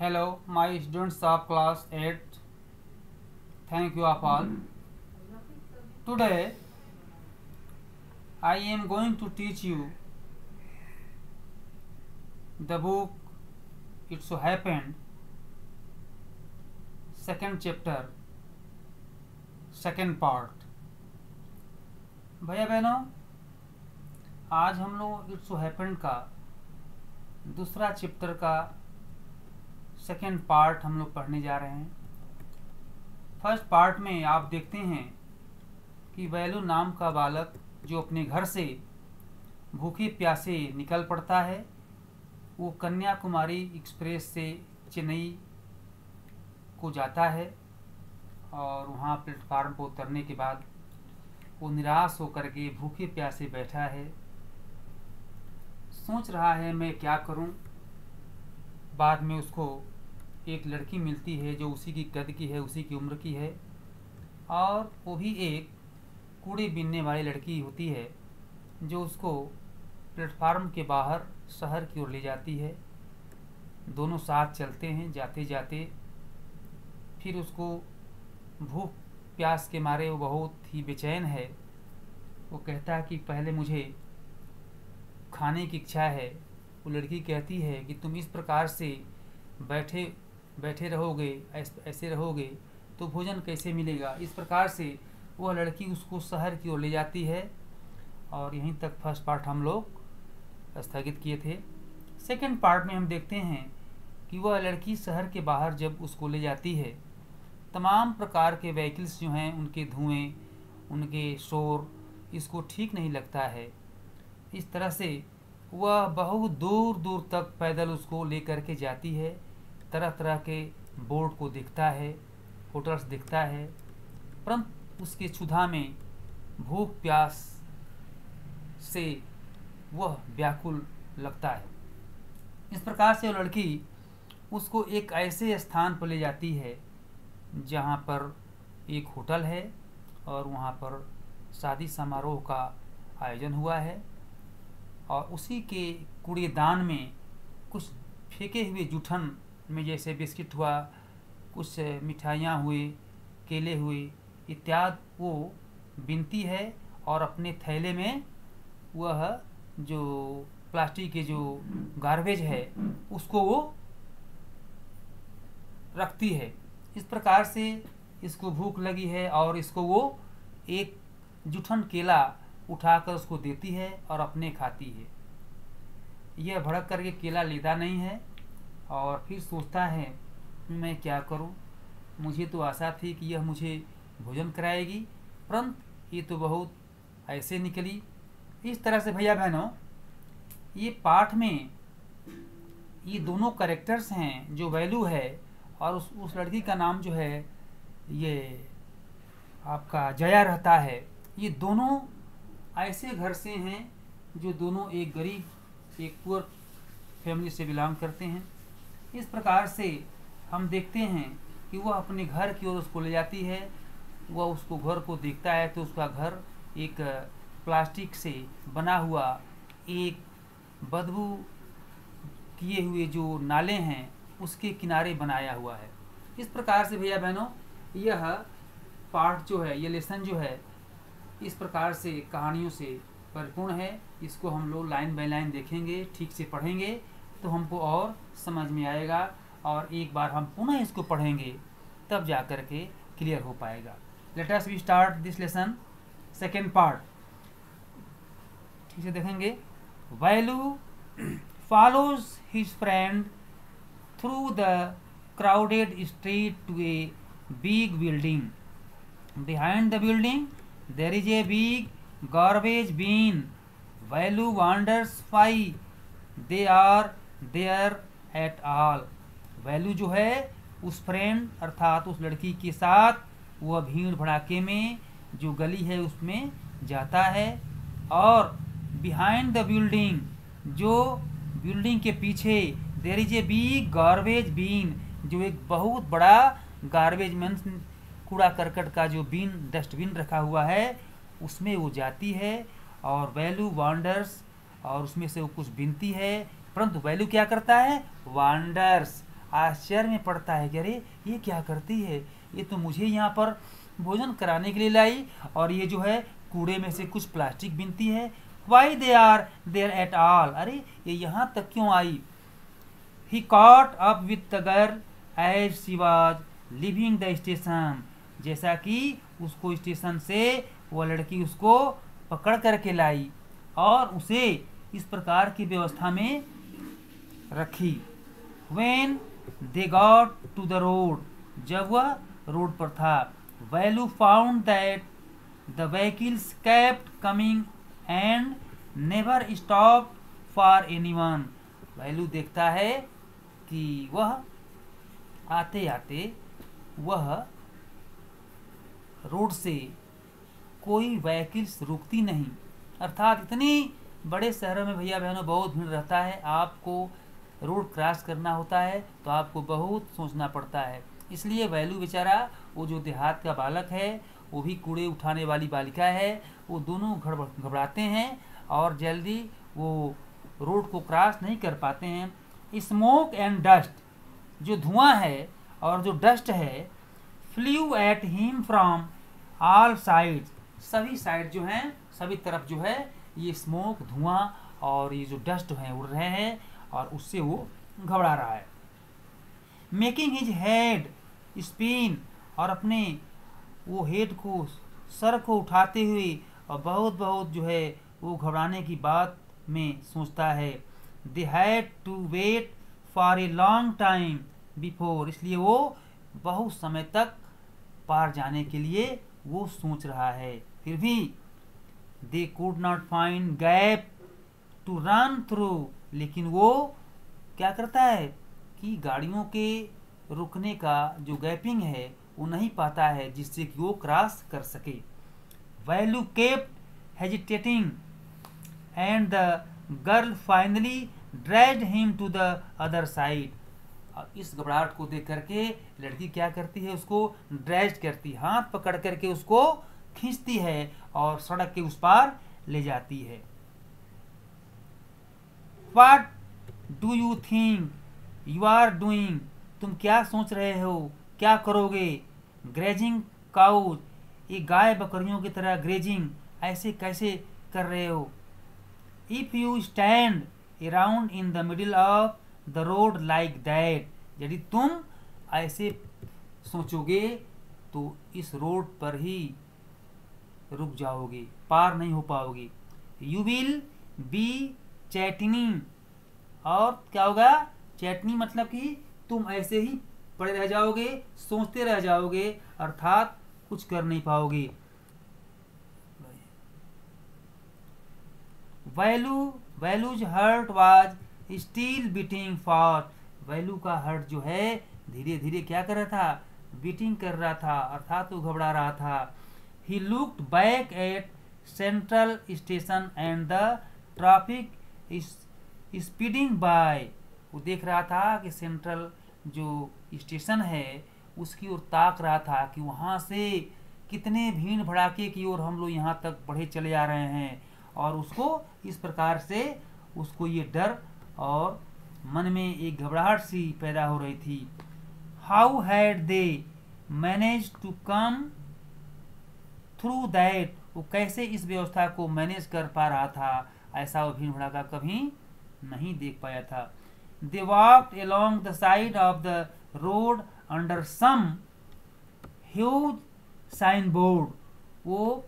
Hello my students of class eight thank you of all today I am going to teach you the book it's happened second chapter second part भैया बहनों, आज हम लोग it's happened का दूसरा chapter का second part हम लोग पढ़ने जा रहे हैं। फ़र्स्ट पार्ट में आप देखते हैं कि वैलू नाम का बालक जो अपने घर से भूखे प्यासे निकल पड़ता है, वो कन्याकुमारी एक्सप्रेस से चेन्नई को जाता है और वहाँ प्लेटफार्म पर उतरने के बाद वो निराश होकर के भूखे प्यासे बैठा है। सोच रहा है, मैं क्या करूँ? बाद में उसको एक लड़की मिलती है जो उसी की कद की है, उसी की उम्र की है और वो भी एक कूड़े बीनने वाली लड़की होती है जो उसको प्लेटफार्म के बाहर शहर की ओर ले जाती है। दोनों साथ चलते हैं जाते जाते फिर उसको भूख प्यास के मारे वो बहुत ही बेचैन है। वो कहता है कि पहले मुझे खाने की इच्छा है। वो लड़की कहती है कि तुम इस प्रकार से बैठे बैठे रहोगे, ऐसे रहोगे तो भोजन कैसे मिलेगा? इस प्रकार से वह लड़की उसको शहर की ओर ले जाती है और यहीं तक फ़र्स्ट पार्ट हम लोग स्थगित किए थे। सेकंड पार्ट में हम देखते हैं कि वह लड़की शहर के बाहर जब उसको ले जाती है, तमाम प्रकार के व्हीकल्स जो हैं, उनके धुएँ, उनके शोर, इसको ठीक नहीं लगता है। इस तरह से वह बहुत दूर दूर तक पैदल उसको लेकर के जाती है। तरह तरह के बोर्ड को दिखता है होटल्स दिखता है, परंतु उसके क्षुधा में भूख प्यास से वह व्याकुल लगता है। इस प्रकार से वो लड़की उसको एक ऐसे स्थान पर ले जाती है, जहाँ पर एक होटल है और वहाँ पर शादी समारोह का आयोजन हुआ है और उसी के कूड़ेदान में कुछ फेंके हुए जूठन में जैसे बिस्किट हुआ, कुछ मिठाइयाँ हुई, केले हुए इत्यादि वो बिनती है और अपने थैले में वह जो प्लास्टिक के जो गार्बेज है, उसको वो रखती है। इस प्रकार से इसको भूख लगी है और इसको वो एक जुठन केला उठाकर उसको देती है और अपने खाती है। यह भड़क करके केला लेता नहीं है। और फिर सोचता है, मैं क्या करूँ? मुझे तो आशा थी कि यह मुझे भोजन कराएगी, परंतु ये तो बहुत ऐसे निकली। इस तरह से भैया बहनों, ये पाठ में ये दोनों करेक्टर्स हैं जो वैल्यू है और उस उस लड़की का नाम जो है, ये आपका जया रहता है। ये दोनों ऐसे घर से हैं जो दोनों एक गरीब, एक पुअर फैमिली से बिलोंग करते हैं। इस प्रकार से हम देखते हैं कि वह अपने घर की ओर उसको ले जाती है, वह उसको घर को देखता है तो उसका घर एक प्लास्टिक से बना हुआ एक बदबू किए हुए जो नाले हैं, उसके किनारे बनाया हुआ है। इस प्रकार से भैया बहनों, यह पाठ जो है, यह लेसन जो है, इस प्रकार से कहानियों से परिपूर्ण है। इसको हम लोग लाइन बाय लाइन देखेंगे, ठीक से पढ़ेंगे। तो हमको और समझ में आएगा और एक बार हम पुनः इसको पढ़ेंगे, तब जा कर के क्लियर हो पाएगा। Letters we start this lesson second part ठीक से देखेंगे। Velu follows his friend through the crowded street to a big building behind the building there is a big garbage bin Velu wonders why they are there at all. Velu जो है, उस friend अर्थात उस लड़की के साथ वह भीड़ भड़ाके में जो गली है, उसमें जाता है और बिहाइंड द बिल्डिंग जो बिल्डिंग के पीछे there is a big garbage bin जो एक बहुत बड़ा गार्बेज मीन्स कूड़ा करकट का जो बीन डस्टबिन रखा हुआ है, उसमें वो जाती है और वैल्यू वांडर्स और उसमें से वो कुछ बिनती है परंतु वैल्यू क्या करता है? वांडर्स आश्चर्य में पड़ता है कि अरे, ये क्या करती है? ये तो मुझे यहाँ पर भोजन कराने के लिए लाई और ये जो है, कूड़े में से कुछ प्लास्टिक बिनती है। Why they are there at all अरे, ये यहाँ तक क्यों आई? He caught up with the girl as she was leaving the station जैसा कि उसको स्टेशन से वो लड़की उसको पकड़ करके लाई और उसे इस प्रकार की व्यवस्था में रखी। When they got to the road जब वह रोड पर था Velu found that the vehicles kept coming and never stop for anyone Velu देखता है कि वह आते आते वह रोड से कोई व्हीकल्स रुकती नहीं। अर्थात इतनी बड़े शहरों में भैया बहनों बहुत भीड़ रहता है। आपको रोड क्रॉस करना होता है तो आपको बहुत सोचना पड़ता है। इसलिए वैल्यू बेचारा, वो जो देहात का बालक है, वो भी कूड़े उठाने वाली बालिका है, वो दोनों घबराते हैं और जल्दी वो रोड को क्रॉस नहीं कर पाते हैं। स्मोक एंड डस्ट जो धुआँ है और जो डस्ट है flew at him from all side सभी साइड जो हैं, सभी तरफ़ जो है, ये स्मोक धुआँ और ये जो डस्ट हैं, उड़ रहे हैं। और उससे वो घबरा रहा है। मेकिंग हिज हेड स्पिन और अपने वो हेड को, सर को उठाते हुए और बहुत बहुत जो है वो घबराने की बात में सोचता है। They had to wait for a long time before इसलिए वो बहुत समय तक पार जाने के लिए वो सोच रहा है। फिर भी they could not find gap to run through लेकिन वो क्या करता है कि गाड़ियों के रुकने का जो गैपिंग है, वो नहीं पाता है, जिससे कि वो क्रॉस कर सके। Velu kept hesitating and the girl finally dragged him to the other side. इस घबराहट को देख करके लड़की क्या करती है, उसको ड्रेज करती हाथ पकड़ करके उसको खींचती है और सड़क के उस पार ले जाती है। What do you think you are doing तुम क्या सोच रहे हो? क्या करोगे? ग्रेजिंग काउज ये गाय बकरियों की तरह ग्रेजिंग ऐसे कैसे कर रहे हो? If you stand around in the middle of the road like that यदि तुम ऐसे सोचोगे तो इस रोड पर ही रुक जाओगे, पार नहीं हो पाओगे। यू विल बी चैटनी और क्या होगा? चैटनी मतलब कि तुम ऐसे ही पड़े रह जाओगे, सोचते रह जाओगे, अर्थात कुछ कर नहीं पाओगे। Velu Velu's heart was still beating for. Velu का हर्ट जो है धीरे धीरे क्या कर रहा था? बीटिंग कर रहा था, अर्थात वो घबरा रहा था। He looked back at Central Station and the traffic speeding by वो देख रहा था कि सेंट्रल जो स्टेशन है, उसकी ओर ताक रहा था कि वहाँ से कितने भीड़ भड़ाके की ओर हम लोग यहाँ तक बढ़े चले आ रहे हैं और उसको इस प्रकार से उसको ये डर और मन में एक घबराहट सी पैदा हो रही थी। How had they managed to come through that वो कैसे इस व्यवस्था को मैनेज कर पा रहा था? ऐसा वो भीड़ भड़ाका कभी नहीं देख पाया था। They walked along the side of the road under some huge sign board वो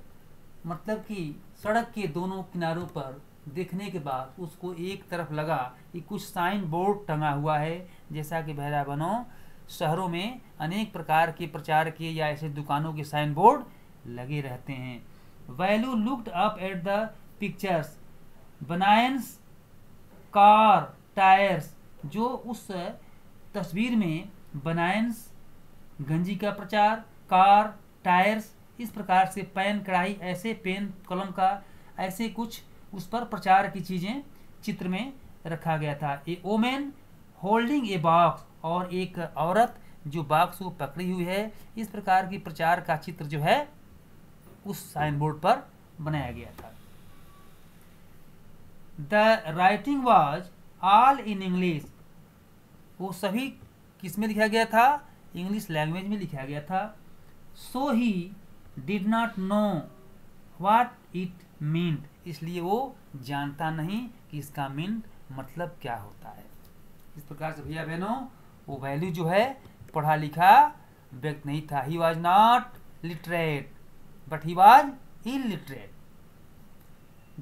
मतलब कि सड़क के दोनों किनारों पर देखने के बाद उसको एक तरफ़ लगा कि कुछ साइन बोर्ड टंगा हुआ है, जैसा कि बहरा बनो शहरों में अनेक प्रकार के प्रचार के या ऐसे दुकानों के साइन बोर्ड लगे रहते हैं। Velu looked up at the pictures बनायंस car tyres, जो उस तस्वीर में बनायंस गंजी का प्रचार, कार टायर्स, इस प्रकार से पेन, कढ़ाई, ऐसे पेन, कलम का, ऐसे कुछ उस पर प्रचार की चीज़ें चित्र में रखा गया था। A woman holding a box और एक औरत जो बॉक्स को पकड़ी हुई है, इस प्रकार की प्रचार का चित्र जो है, उस साइन बोर्ड पर बनाया गया था। The writing was all in English वो सभी किसमें लिखा गया था? इंग्लिश लैंग्वेज में लिखा गया था। So he did not know what it meant इसलिए वो जानता नहीं कि इसका मीन मतलब क्या होता है। इस प्रकार से भैया बहनों, वो वैल्यू जो है, पढ़ा लिखा व्यक्त नहीं था। He was not literate but he was illiterate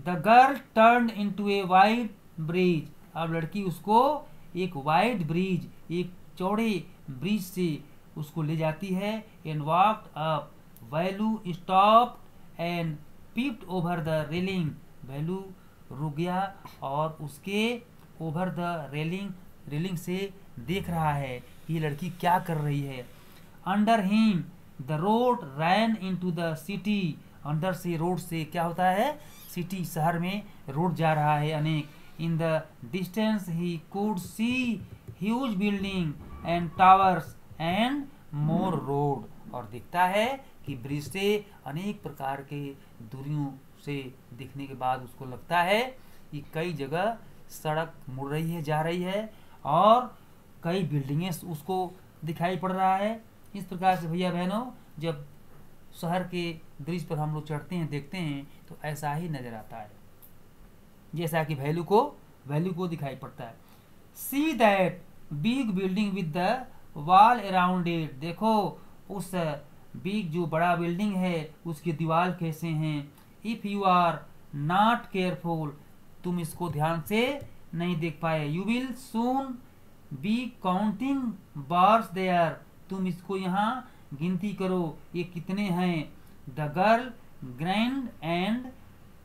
the girl turned into a wide bridge अब लड़की उसको एक वाइड ब्रिज एक चौड़े ब्रिज से उसको ले जाती है and walk up Velu stopped and peeped over the railing Velu रुक गया और उसके ओवर द रेलिंग रेलिंग से देख रहा है ये लड़की क्या कर रही है। Under him the road ran into the city अंदर से रोड से क्या होता है? सिटी शहर में रोड जा रहा है अनेक। In the distance he could see huge building and towers and more road और दिखता है कि ब्रिज से अनेक प्रकार के दूरियों से दिखने के बाद उसको लगता है कि कई जगह सड़क मुड़ रही है, जा रही है और कई बिल्डिंगें उसको दिखाई पड़ रहा है। इस प्रकार से भैया बहनों, जब शहर के ब्रिज पर हम लोग चढ़ते हैं, देखते हैं तो ऐसा ही नज़र आता है। जैसा कि वैल्यू को वैल्यू को दिखाई पड़ता है। See that big building with the wall around it देखो, उस बिग जो बड़ा बिल्डिंग है, उसकी दीवार कैसे हैं। If you are not careful तुम इसको ध्यान से नहीं देख पाए। You will soon be counting bars there तुम इसको यहाँ गिनती करो, ये कितने हैं? The girl grinned and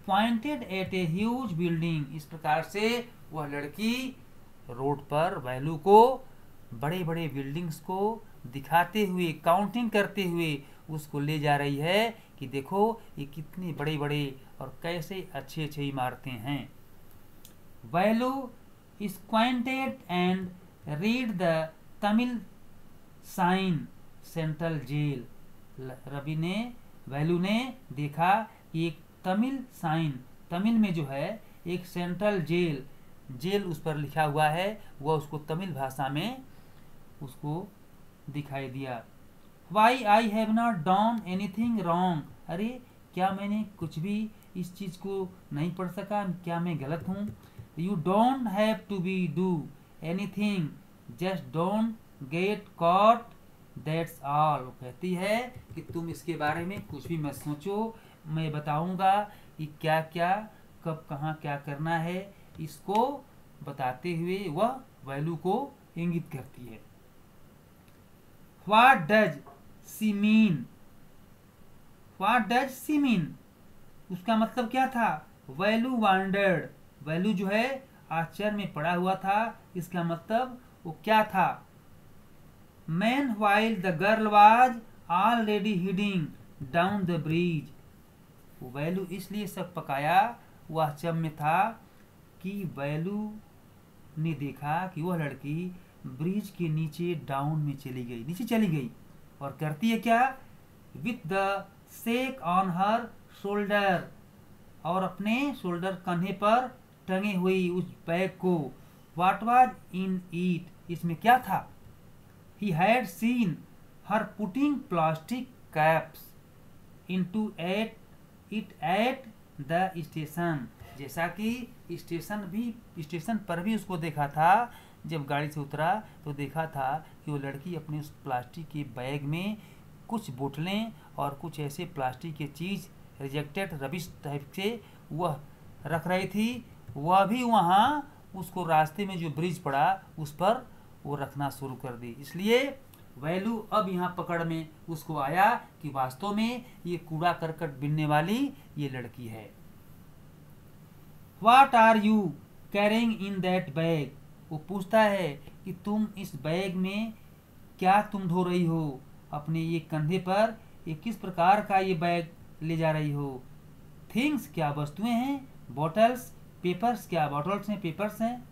pointed at a huge building. इस प्रकार से वह लड़की रोड पर वैल्यू को बड़े बड़े बिल्डिंग्स को दिखाते हुए, काउंटिंग करते हुए उसको ले जा रही है कि देखो ये कितने बड़े बड़े और कैसे अच्छे अच्छे इमारतें हैं। Velu is squinted and read the Tamil sign Central Jail. Ravi ने वैल्यू ने देखा कि एक तमिल साइन, तमिल में जो है, एक सेंट्रल जेल जेल उस पर लिखा हुआ है, वह उसको तमिल भाषा में उसको दिखाई दिया। Why I have not done anything wrong अरे, क्या मैंने कुछ भी इस चीज़ को नहीं पढ़ सका? क्या मैं गलत हूँ? You don't have to be do anything just don't get caught that's all कहती है कि तुम इसके बारे में कुछ भी मत सोचो। मैं बताऊँगा कि क्या क्या कब, कहाँ, क्या करना है। इसको बताते हुए वह वैल्यू को इंगित करती है। What does she mean what does she mean उसका मतलब क्या था? वैल्यू वैल्यू जो है, आश्चर्य में पड़ा हुआ था। इसका मतलब वो क्या था? Meanwhile the girl was already hiding down the bridge Velu इसलिए सब पकाया, वह चम में था कि वैल्यू ने देखा कि वह लड़की ब्रिज के नीचे डाउन में चली गई, नीचे चली गई। और करती है क्या? With the sack on her shoulder और अपने शोल्डर कंधे पर टंगे हुई उस बैग को। वाट वाज इन ईट इसमें क्या था? He had seen her putting plastic caps into at it at the station जैसा कि स्टेशन भी स्टेशन पर भी उसको देखा था, जब गाड़ी से उतरा तो देखा था कि वो लड़की अपने उस प्लास्टिक के बैग में कुछ बोतलें और कुछ ऐसे प्लास्टिक के चीज़ रिजेक्टेड रबिश टाइप से वह रख रही थी। वह भी वहाँ, उसको रास्ते में जो ब्रिज पड़ा, उस पर वो रखना शुरू कर दी। इसलिए वैल्यू अब यहाँ पकड़ में उसको आया कि वास्तव में ये कूड़ा करकट बिनने वाली ये लड़की है। What are you carrying in that bag वो पूछता है कि तुम इस बैग में क्या तुम धो रही हो? अपने ये कंधे पर ये किस प्रकार का ये बैग ले जा रही हो? थिंग्स क्या वस्तुएँ हैं? बॉटल्स पेपर्स क्या बॉटल्स हैं? पेपर्स हैं?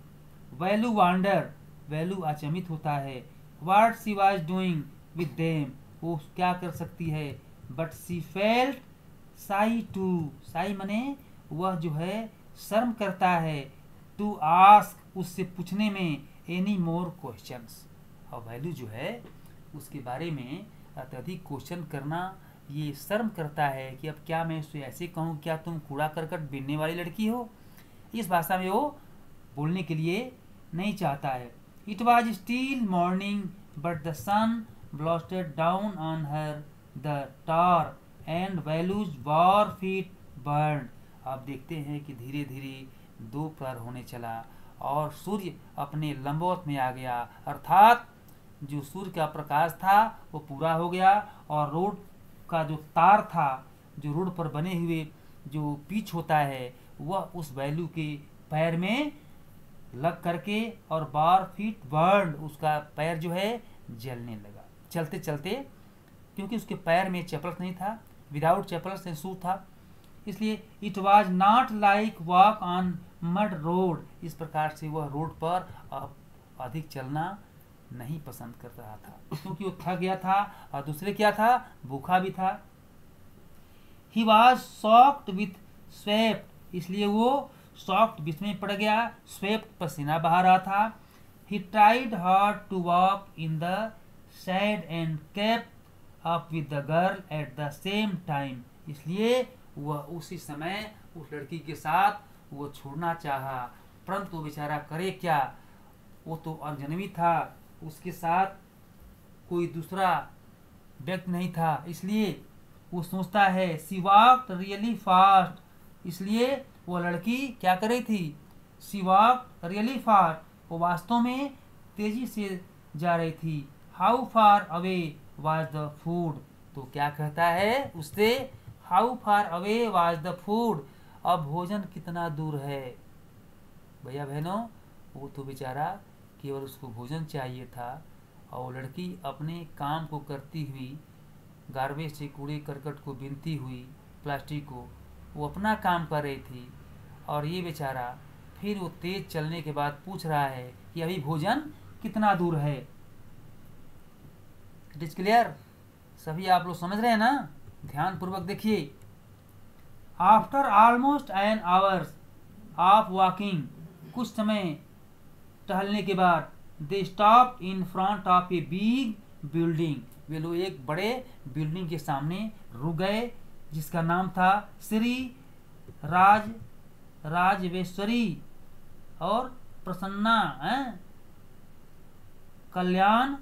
वैल्यू वांडर वैल्यू अचमित होता है। What she was doing with them वो क्या कर सकती है? But she felt shy to shy मने वह जो है, शर्म करता है। टू आस्क उससे पूछने में एनी मोर क्वेश्चंस और वैल्यू जो है, उसके बारे में अत्यधिक क्वेश्चन करना, ये शर्म करता है कि अब क्या मैं उससे ऐसे कहूँ, क्या तुम कूड़ा करकट बिनने वाली लड़की हो? इस भाषा में वो बोलने के लिए नहीं चाहता है। It was still morning but the sun blasted down on her the tar and Velu's war feet burn आप देखते हैं कि धीरे धीरे दोपहर होने चला और सूर्य अपने लंबवत में आ गया। अर्थात जो सूर्य का प्रकाश था, वो पूरा हो गया और रोड का जो तार था, जो रोड पर बने हुए जो पिच होता है, वह उस वैल्यू के पैर में लग करके और बार फीट बर्न उसका पैर जो है जलने लगा। चलते चलते, क्योंकि उसके पैर में चपल्स नहीं था विदाउट चपल्स एंड शू था, इसलिए it was not like walk on mud road इस प्रकार से वह रोड पर अधिक चलना नहीं पसंद कर रहा था। क्योंकि वो थक गया था और दूसरे क्या था? भूखा भी था। He was soft with swept इसलिए वो सॉफ्ट बिस्म पड़ गया स्वेप्ट पसीना बहा रहा था। He tried hard to walk in the sad and cap up with the girl at the same time इसलिए वह उसी समय उस लड़की के साथ वो छोड़ना चाहा। परंतु बेचारा करे क्या? वो तो अनजनवी था। उसके साथ कोई दूसरा व्यक्ति नहीं था। इसलिए वो सोचता है सी वॉक रियली फास्ट इसलिए वो लड़की क्या कर रही थी? She walk really far. वो वास्तव में तेज़ी से जा रही थी। How far away was the food? तो क्या कहता है उससे, how far away was the food? अब भोजन कितना दूर है? भैया बहनों, वो तो बेचारा केवल उसको भोजन चाहिए था और लड़की अपने काम को करती हुई, गार्बेज से कूड़े करकट को बिनती हुई, प्लास्टिक को, वो अपना काम कर रही थी। और ये बेचारा फिर वो तेज चलने के बाद पूछ रहा है कि अभी भोजन कितना दूर है? इट इज़ क्लियर सभी आप लोग समझ रहे हैं ना? ध्यान पूर्वक देखिए। After almost an hours of walking कुछ समय टहलने के बाद they stop in front of a big building वे लोग एक बड़े बिल्डिंग के सामने रुक गए, जिसका नाम था श्री राज राजवेश्वरी और प्रसन्ना कल्याण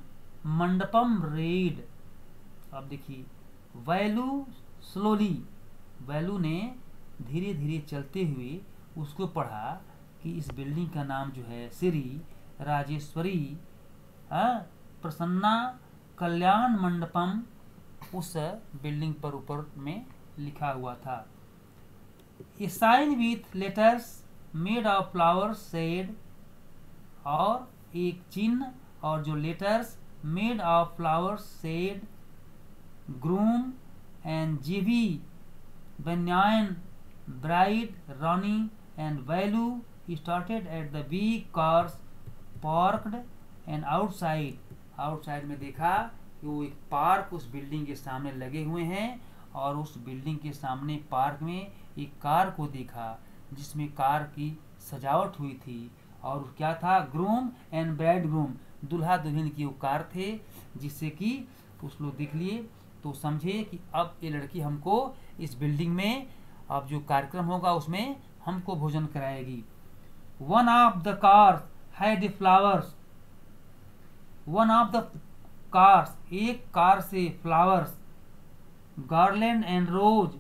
मंडपम रेड। अब देखिए, वैलू स्लोली। वैलू ने धीरे धीरे चलते हुए उसको पढ़ा कि इस बिल्डिंग का नाम जो है श्री राजेश्वरी प्रसन्ना कल्याण मंडपम उस बिल्डिंग पर ऊपर में लिखा हुआ था। A sign with letters made of flower said और एक चिन्ह और जो letters made of flower said groom and जीवी banyan bride Ronnie and Velu started at the big cars, parked and outside. Outside में देखा कि वो एक पार्क उस बिल्डिंग के सामने लगे हुए हैं और उस बिल्डिंग के सामने पार्क में एक कार को देखा, जिसमें कार की सजावट हुई थी। और क्या था? ग्रूम एंड ब्राइड ग्रूम दुल्हा दुल्हन की वो कार थे, जिससे कि उस लोग देख लिए तो समझे कि अब ये लड़की हमको इस बिल्डिंग में, अब जो कार्यक्रम होगा उसमें हमको भोजन कराएगी। One of the cars had flowers. One of the cars, एक कार से flowers garland and rose.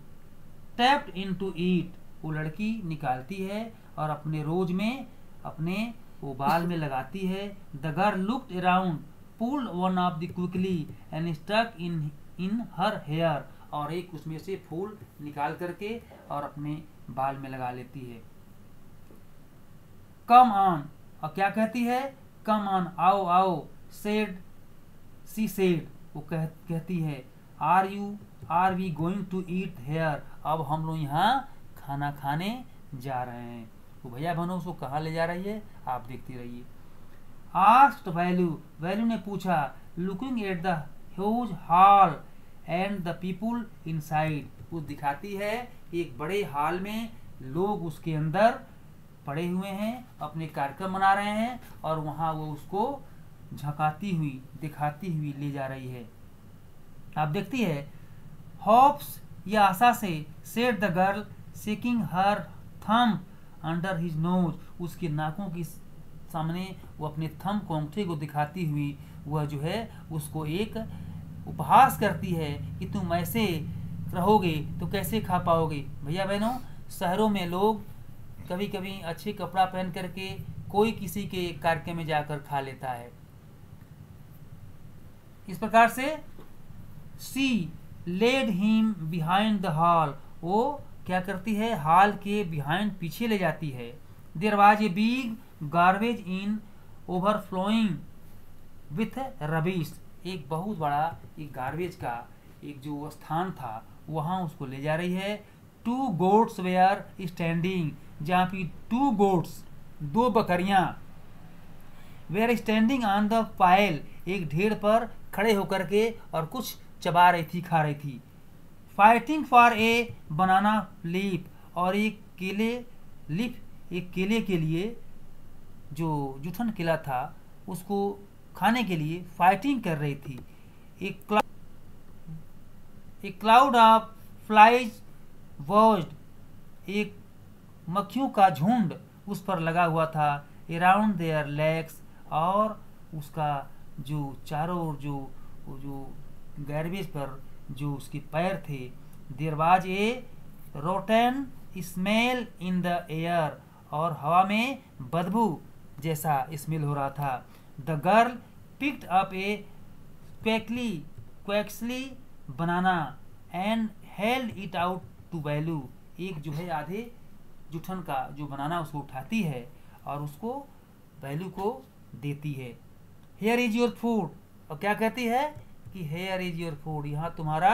Tapped into it वो लड़की निकालती है और अपने रोज में अपने वो बाल में लगाती है। The girl looked around pulled one of the quickly and stuck in in her hair और एक उसमें से फूल निकाल करके और अपने बाल में लगा लेती है। कम ऑन और क्या कहती है? कम ऑन आओ आओ सेड सी सेड वो कह, कहती है। Are you are we going to eat here अब हम लोग यहाँ खाना खाने जा रहे हैं। तो भैया बहनों, उसको कहाँ ले जा रही है? आप देखते रहिए। आस्ट वैल्यू वैल्यू ने पूछा looking at the huge hall and the people inside वो दिखाती है, एक बड़े हॉल में लोग उसके अंदर पड़े हुए हैं, अपने कार्यक्रम मना रहे हैं और वहाँ वो उसको झकाती हुई, दिखाती हुई ले जा रही है। आप देखती है हॉप्स या आशा से set the girl seeking her thumb under his nose उसके नाकों की सामने वो अपने थम को अंगूठे को दिखाती हुई, वह जो है, उसको एक उपहास करती है कि तुम ऐसे रहोगे तो कैसे खा पाओगे। भैया बहनों, शहरों में लोग कभी कभी अच्छे कपड़ा पहन करके कोई किसी के कार्यक्रम में जाकर खा लेता है। इस प्रकार से she led him behind the hall वो क्या करती है? हॉल के बिहाइंड पीछे ले जाती है। There was a big garbage in overflowing with rubbish एक बहुत बड़ा, एक गार्बेज का एक जो स्थान था, वहाँ उसको ले जा रही है। टू गोट्स वेयर स्टैंडिंग जहाँ पे टू गोट्स दो बकरियाँ were standing on the pile एक ढेर पर खड़े होकर के और कुछ चबा रही थी, खा रही थी। Fighting for a banana leaf और एक केले लिप एक केले के लिए जो जुठन केला था, उसको खाने के लिए फाइटिंग कर रही थी। एक क्लाउड एक क्लाउड ऑफ़ फ्लाइज वॉज्ड एक मक्खियों का झुंड उस पर लगा हुआ था अराउंड देयर लेग्स और उसका जो चारों ओर जो जो गैरबेज पर जो उसके पैर थे। There was a, rotten smell in the air और हवा में बदबू जैसा स्मेल हो रहा था। The girl picked up a quickly quaxly banana and held it out to Velu एक जो है आधे जुठन का जो बनाना उसको उठाती है और उसको वैल्यू को देती है। हेयर इज़ योर फ़ूड और क्या कहती है? कि हेयर इज़ योर फ़ूड यहाँ तुम्हारा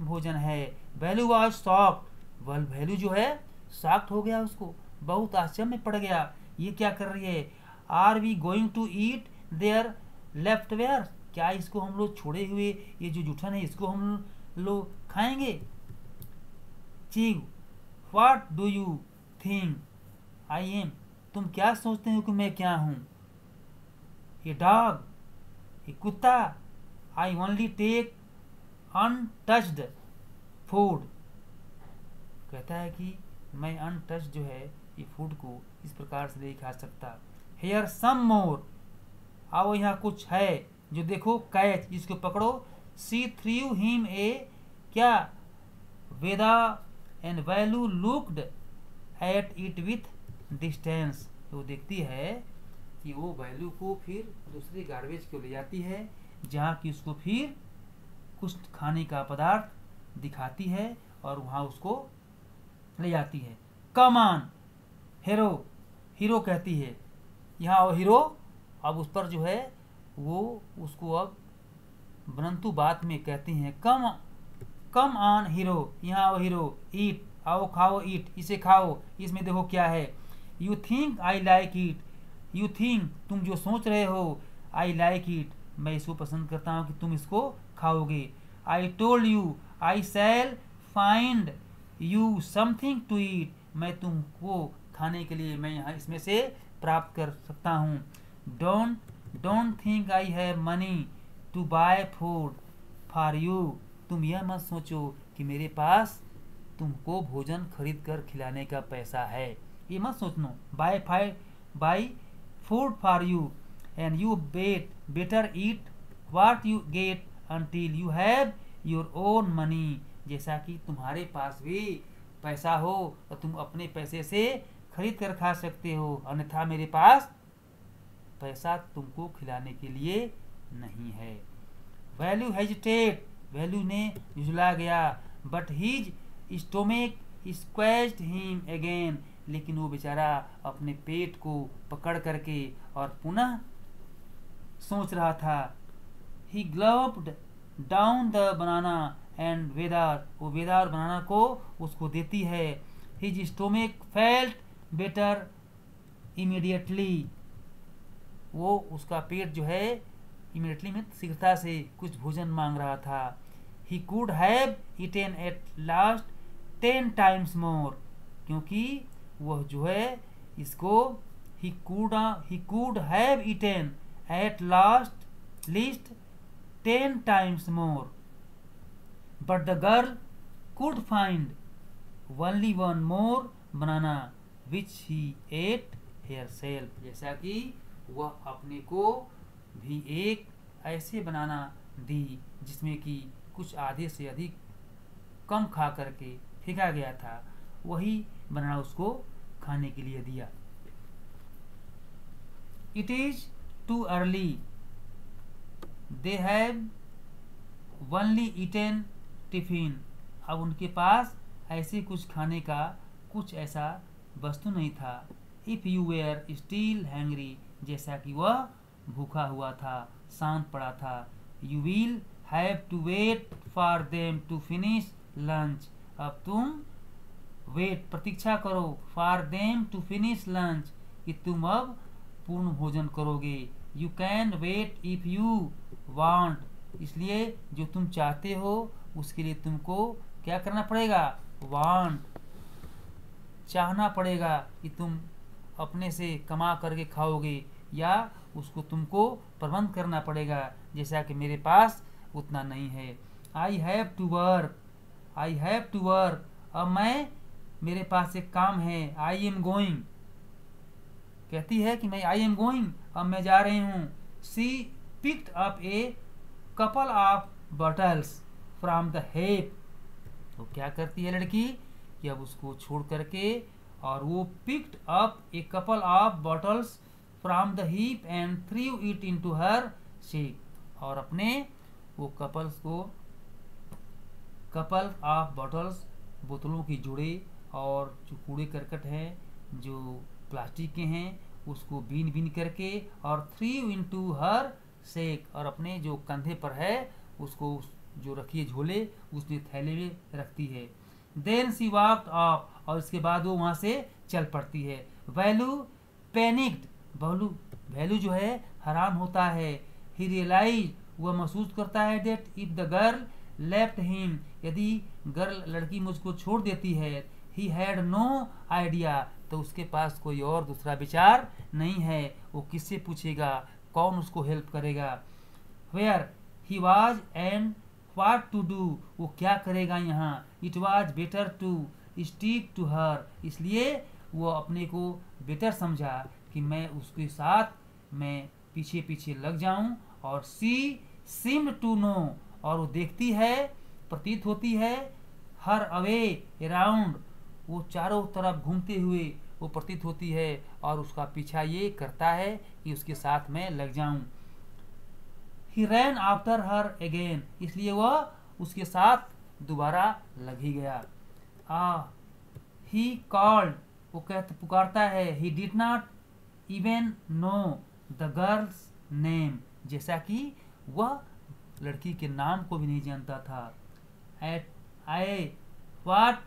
भोजन है। Velu was soft well Velu जो है सॉफ्ट हो गया उसको। बहुत आश्चर्य में पड़ गया। ये क्या कर रही है? Are we going to eat their leftovers क्या इसको हम लोग छोड़े हुए, ये जो जूठन है इसको हम लोग खाएँगे? चीग what do you think I am तुम क्या सोचते हो कि मैं क्या हूँ? ये डॉग, ये कुत्ता I only take untouched food कहता है कि मैं अनटच जो है, ये फ़ूड को इस प्रकार से नहीं खा सकता। हेयर सम मोर आओ यहाँ कुछ है जो देखो कैच इसको पकड़ो। सी थ्री हिम ए क्या? वेदा and Velu looked at it with distance तो देखती है कि वो वैल्यू को फिर दूसरी गार्बेज को ले जाती है। जहाँ की उसको फिर कुछ खाने का पदार्थ दिखाती है और वहाँ उसको ले जाती है। कमान, हीरो हीरो कहती है। यहाँ वो हीरो, अब उस पर जो है, वो उसको अब बनंतु बात में कहती हैं, कम कम आन हीरो, यहाँ आओ हीरो, ईट, आओ खाओ ईट, इसे खाओ, इसमें देखो क्या है। You think I like it you think तुम जो सोच रहे हो आई लाइक इट मैं इसको पसंद करता हूँ कि तुम इसको खाओगे। I told you I shall find you something to eat मैं तुमको खाने के लिए मैं यहाँ इसमें से प्राप्त कर सकता हूँ। Don't don't think I have money to buy food for you तुम यह मत सोचो कि मेरे पास तुमको भोजन खरीद कर खिलाने का पैसा है। ये मत सोचना। Buy phi buy food for you and you bet better eat what you get until you have your own money जैसा कि तुम्हारे पास भी पैसा हो तो तुम अपने पैसे से खरीद कर खा सकते हो। अन्यथा मेरे पास पैसा तुमको खिलाने के लिए नहीं है। वैल्यू हेजिटेट वैल्यू ने झुला गया। But his stomach squeezed him again लेकिन वो बेचारा अपने पेट को पकड़ करके और पुनः सोच रहा था। He gulped down the banana and weather वो वेदार बनाना को उसको देती है। His stomach felt better immediately वो उसका पेट जो है इमीडिएटली में शीघ्रता से कुछ भोजन मांग रहा था। He could have eaten at last ten times more क्योंकि वह जो है, इसको he could he could have eaten last least ten times more but the girl could find only one more banana which he ate herself जैसा कि वह अपने को भी एक ऐसे बनाना दी, जिसमें कि कुछ आधे से अधिक कम खा करके फेंका गया था, वही बनाना उसको खाने के लिए दिया। It is too early they have only eaten tiffin अब उनके पास ऐसे कुछ खाने का कुछ ऐसा वस्तु नहीं था। If you were still hungry जैसा कि वह भूखा हुआ था, शांत पड़ा था you will have to wait for them to finish lunch अब तुम वेट प्रतीक्षा करो for them to finish lunch कि तुम अब पूर्ण भोजन करोगे। You can wait if you want इसलिए जो तुम चाहते हो, उसके लिए तुमको क्या करना पड़ेगा? वांट चाहना पड़ेगा कि तुम अपने से कमा करके खाओगे या उसको तुमको प्रबंध करना पड़ेगा। जैसा कि मेरे पास उतना नहीं है। I have to work I have to work अब मैं, मेरे पास एक काम है। आई एम गोइंग कहती है कि मैं आई एम गोइंग अब मैं जा रही हूँ। She picked up a couple of bottles from the heap तो क्या करती है लड़की? कि अब उसको छोड़ करके और वो picked up a couple of bottles from the heap and threw it into her sack और अपने वो कपल्स को कपल ऑफ़ बॉटल्स बोतलों की जुड़े और जो कूड़े करकट हैं, जो प्लास्टिक के हैं उसको बीन बीन करके और थ्री इंटू हर सेक और अपने जो कंधे पर है, उसको जो रखी है झोले, उसने थैले में रखती है। देन सी वॉक ऑफ़ और इसके बाद वो वहाँ से चल पड़ती है। वैल्यू पैनिक्ड वैल्यू वैल्यू जो है हैरान होता है। ही रियलाइज़ वह महसूस करता है that if the girl left him यदि गर्ल लड़की मुझको छोड़ देती है ही हैड नो आइडिया तो उसके पास कोई और दूसरा विचार नहीं है। वो किससे पूछेगा? कौन उसको हेल्प करेगा? Where he was and what to do वो क्या करेगा यहाँ? It was better to stick to her इसलिए वो अपने को बेटर समझा कि मैं उसके साथ मैं पीछे पीछे लग जाऊँ और सी सिम टू नो और वो देखती है, प्रतीत होती है हर अवे अराउंड वो चारों तरफ़ घूमते हुए वो प्रतीत होती है और उसका पीछा ये करता है कि उसके साथ मैं लग जाऊँ। ही रैन आफ्टर हर अगेन इसलिए वह उसके साथ दोबारा लग ही गया। आ ही कॉल्ड वो कहते पुकारता है he did not even know the girl's name जैसा कि वह लड़की के नाम को भी नहीं जानता था। At I what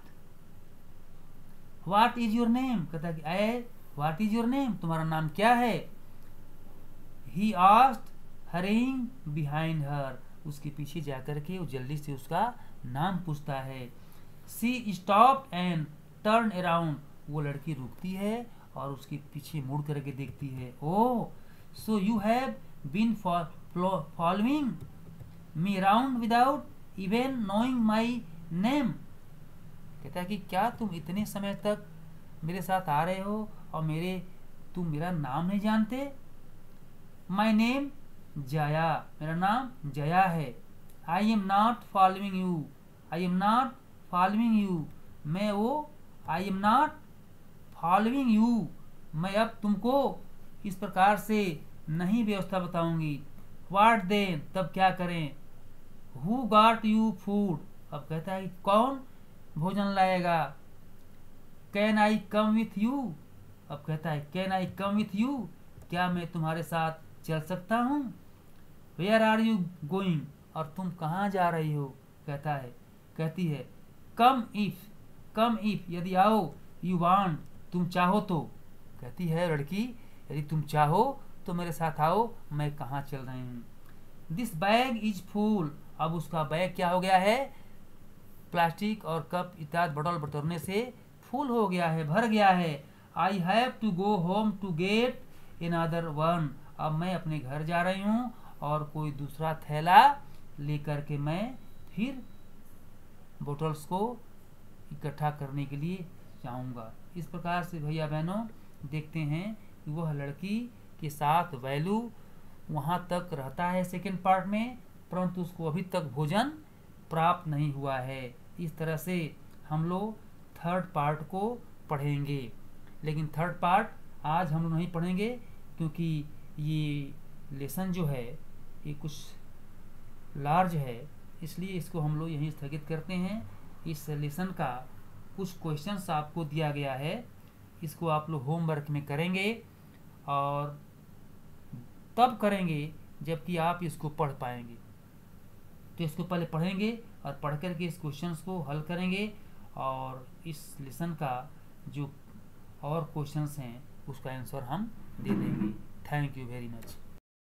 what is your name कहता कि I what is your name तुम्हारा नाम क्या है? He asked hurrying behind her उसके पीछे जाकर के वो जल्दी से उसका नाम पूछता है। She stop and turn around वो लड़की रुकती है और उसके पीछे मुड़ करके देखती है। ओ so you have been following me around without even knowing my name कहता है कि क्या तुम इतने समय तक मेरे साथ आ रहे हो और मेरे, तुम मेरा नाम नहीं जानते? My name Jaya. मेरा नाम जया है। I am not following you I am not following you मैं वो I am not following you मैं अब तुमको इस प्रकार से नहीं व्यवस्था बताऊँगी। वाट दे तब क्या करें? हु गाट यू फ़ूड अब कहता है कौन? भोजन लाएगा can I come with you अब कहता है can I come with you क्या मैं तुम्हारे साथ चल सकता हूँ? वेयर आर यू गोइंग और तुम कहाँ जा रही हो? कहता है, कहती है कम इफ़ कम इफ़ यदि आओ यू वांट तुम चाहो तो। कहती है लड़की, यदि तुम चाहो तो मेरे साथ आओ, मैं कहाँ चल रही हूँ? दिस बैग इज़ फूल अब उसका बैग क्या हो गया है? प्लास्टिक और कप इत्यादि बटल बटोरने से फुल हो गया है, भर गया है। I have to go home to get another one अब मैं अपने घर जा रही हूँ और कोई दूसरा थैला लेकर के मैं फिर बोटल्स को इकट्ठा करने के लिए जाऊँगा। इस प्रकार से भैया बहनों, देखते हैं कि वह लड़की के साथ वैल्यू वहाँ तक रहता है सेकेंड पार्ट में, परंतु उसको अभी तक भोजन प्राप्त नहीं हुआ है। इस तरह से हम लोग थर्ड पार्ट को पढ़ेंगे। लेकिन थर्ड पार्ट आज हम लोग नहीं पढ़ेंगे, क्योंकि ये लेसन जो है, ये कुछ लार्ज है, इसलिए इसको हम लोग यहीं स्थगित करते हैं। इस लेसन का कुछ क्वेश्चंस आपको दिया गया है, इसको आप लोग होमवर्क में करेंगे और तब करेंगे जबकि आप इसको पढ़ पाएँगे। तो इसको पहले पढ़ेंगे और पढ़ कर के इस क्वेश्चन को हल करेंगे और इस लेसन का जो और क्वेश्चन हैं, उसका आंसर हम दे देंगे। Thank you very much